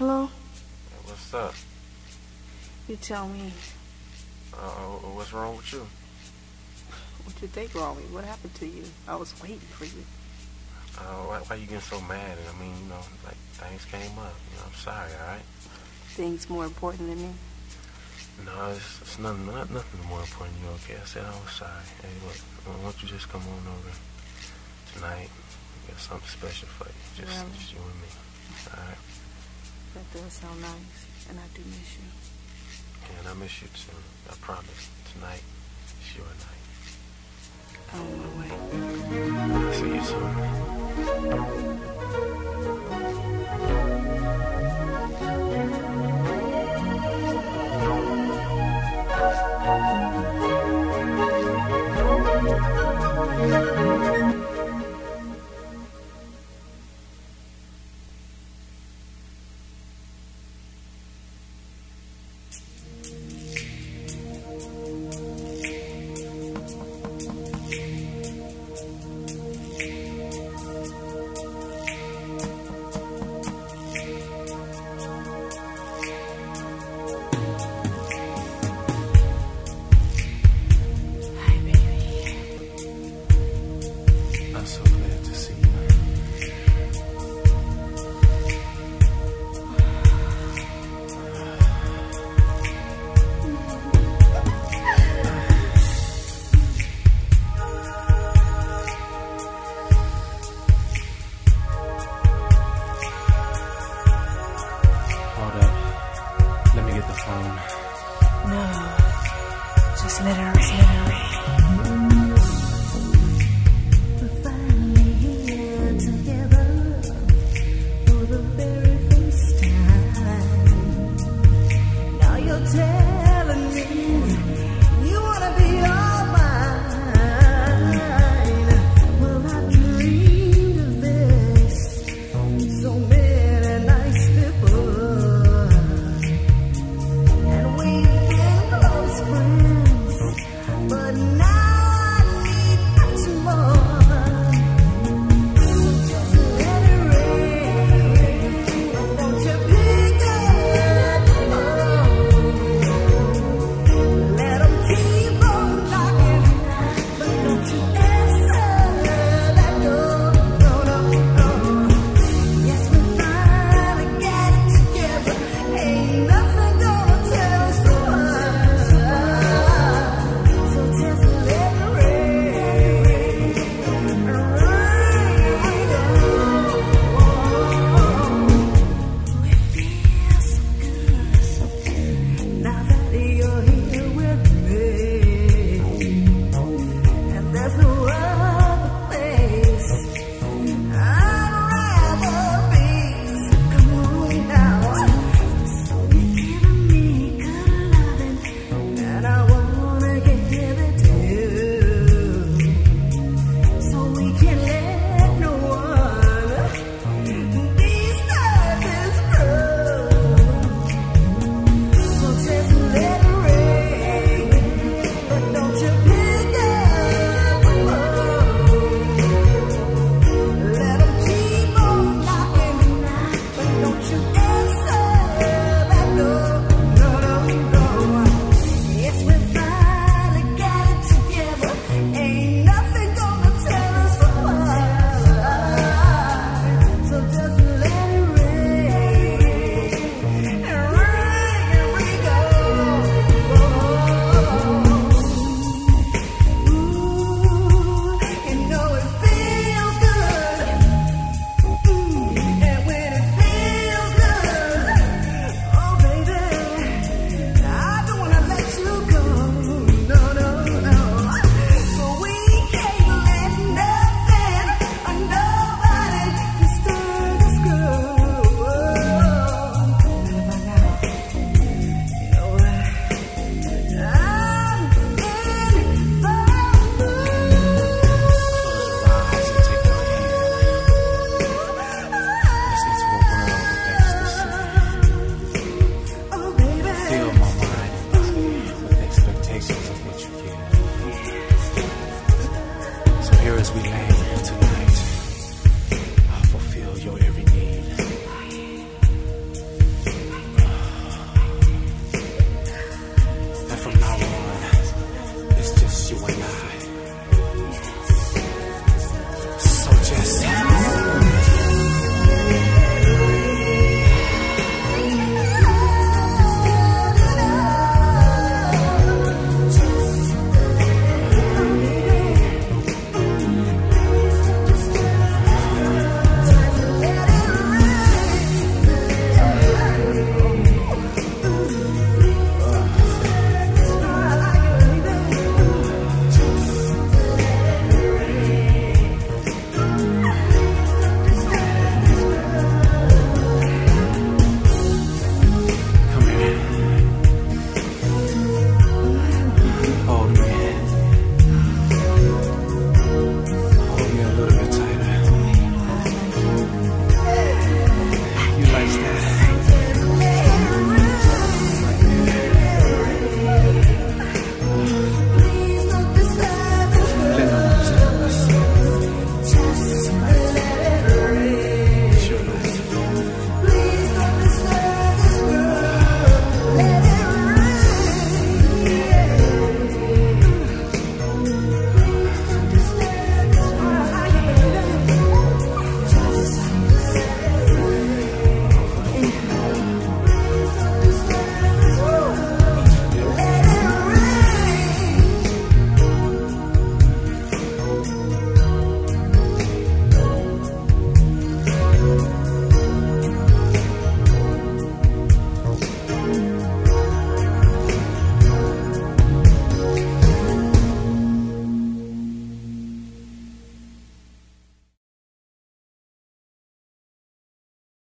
Hello? What's up? You tell me. Uh, what's wrong with you? What you think wrong with me? What happened to you? I was waiting for you. Uh, why, why you getting so mad? I mean, you know, like things came up. You know, I'm sorry, all right? Things more important than me? No, it's, it's nothing, not, nothing more important than you, okay? I said I was sorry. Hey, look, why don't you just come on over tonight? We got something special for you. Just, Really? just you and me. All right? That does sound nice, and I do miss you. And I miss you too. I promise. Tonight is your night. On my way. See you soon. the phone. No. Just let her, just let her.